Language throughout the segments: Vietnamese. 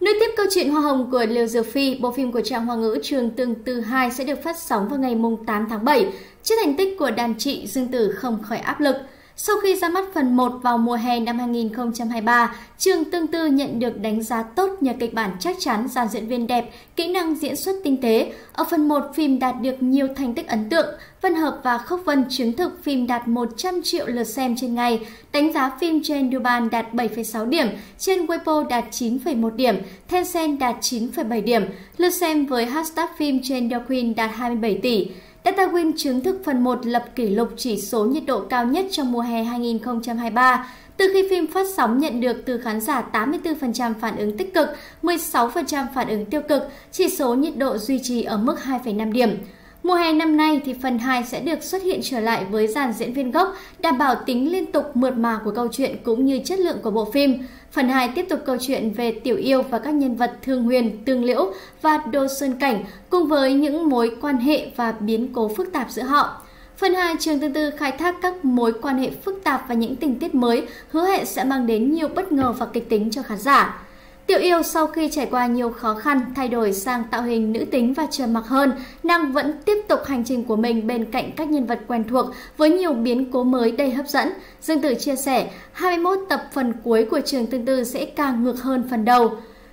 Nối tiếp câu chuyện Hoa Hồng của Liêu Dược Phi, bộ phim của trang Hoa ngữ Trường Tương Tư 2 sẽ được phát sóng vào ngày 8 tháng 7. Trước thành tích của đàn chị Dương Tử không khỏi áp lực. Sau khi ra mắt phần 1 vào mùa hè năm 2023, Trường Tương Tư nhận được đánh giá tốt nhờ kịch bản chắc chắn, dàn diễn viên đẹp, kỹ năng diễn xuất tinh tế. Ở phần 1, phim đạt được nhiều thành tích ấn tượng. Vân Hợp và Khốc Vân chứng thực phim đạt 100 triệu lượt xem trên ngày. Đánh giá phim trên Duban đạt 7,6 điểm, trên Weibo đạt 9,1 điểm, Tencent đạt 9,7 điểm. Lượt xem với hashtag phim trên Douyin đạt 27 tỷ. DataWin chứng thực phần 1 lập kỷ lục chỉ số nhiệt độ cao nhất trong mùa hè 2023. Từ khi phim phát sóng nhận được từ khán giả 84% phản ứng tích cực, 16% phản ứng tiêu cực, chỉ số nhiệt độ duy trì ở mức 2,5 điểm. Mùa hè năm nay thì phần 2 sẽ được xuất hiện trở lại với dàn diễn viên gốc, đảm bảo tính liên tục mượt mà của câu chuyện cũng như chất lượng của bộ phim. Phần 2 tiếp tục câu chuyện về Tiểu Yêu và các nhân vật Thương Huyền, Tương Liễu và Đô Sơn Cảnh cùng với những mối quan hệ và biến cố phức tạp giữa họ. Phần 2, trường tương tư khai thác các mối quan hệ phức tạp và những tình tiết mới, hứa hẹn sẽ mang đến nhiều bất ngờ và kịch tính cho khán giả. Tiểu yêu sau khi trải qua nhiều khó khăn, thay đổi sang tạo hình nữ tính và trầm mặc hơn, nàng vẫn tiếp tục hành trình của mình bên cạnh các nhân vật quen thuộc với nhiều biến cố mới đầy hấp dẫn. Dương Tử chia sẻ, 21 tập phần cuối của trường tương tư sẽ càng ngược hơn phần đầu.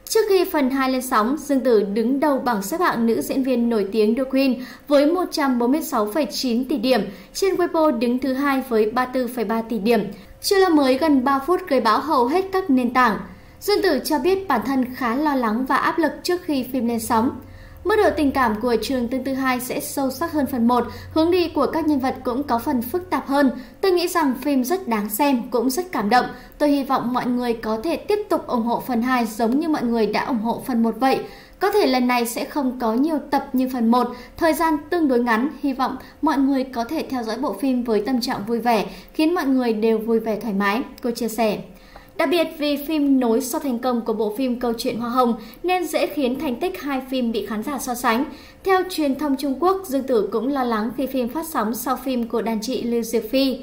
Trước khi phần 2 lên sóng, Dương Tử đứng đầu bảng xếp hạng nữ diễn viên nổi tiếng The Queen với 146,9 tỷ điểm, trên Weibo đứng thứ hai với 34,3 tỷ điểm. Chưa là mới gần 3 phút gây bão hầu hết các nền tảng. Dương Tử cho biết bản thân khá lo lắng và áp lực trước khi phim lên sóng. Mức độ tình cảm của trường Tương Tư 2 sẽ sâu sắc hơn phần 1, hướng đi của các nhân vật cũng có phần phức tạp hơn. Tôi nghĩ rằng phim rất đáng xem, cũng rất cảm động. Tôi hy vọng mọi người có thể tiếp tục ủng hộ phần 2 giống như mọi người đã ủng hộ phần 1 vậy. Có thể lần này sẽ không có nhiều tập như phần 1, thời gian tương đối ngắn, hy vọng mọi người có thể theo dõi bộ phim với tâm trạng vui vẻ, khiến mọi người đều vui vẻ thoải mái, cô chia sẻ. Đặc biệt vì phim nối so thành công của bộ phim Câu chuyện Hoa Hồng nên dễ khiến thành tích hai phim bị khán giả so sánh. Theo truyền thông Trung Quốc, Dương Tử cũng lo lắng khi phim phát sóng sau phim của đàn chị Lưu Diệp Phi.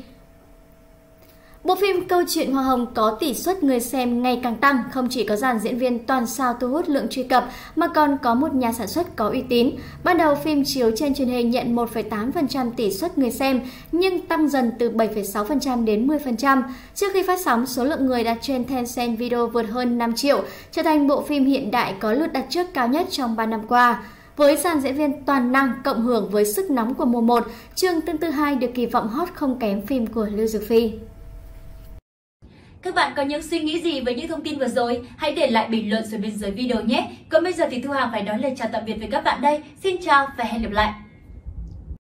Bộ phim Câu chuyện Hoa Hồng có tỷ suất người xem ngày càng tăng, không chỉ có dàn diễn viên toàn sao thu hút lượng truy cập mà còn có một nhà sản xuất có uy tín. Ban đầu phim chiếu trên truyền hình nhận 1,8% tỷ suất người xem nhưng tăng dần từ 7,6% đến 10%. Trước khi phát sóng, số lượng người đặt trên Tencent Video vượt hơn 5 triệu, trở thành bộ phim hiện đại có lượt đặt trước cao nhất trong 3 năm qua. Với dàn diễn viên toàn năng cộng hưởng với sức nóng của mùa 1, chương Tương Tư 2 được kỳ vọng hot không kém phim của Lưu Dược Phi. Các bạn có những suy nghĩ gì với những thông tin vừa rồi? Hãy để lại bình luận xuống bên dưới video nhé. Còn bây giờ thì Thu Hà phải nói lời chào tạm biệt với các bạn đây. Xin chào và hẹn gặp lại.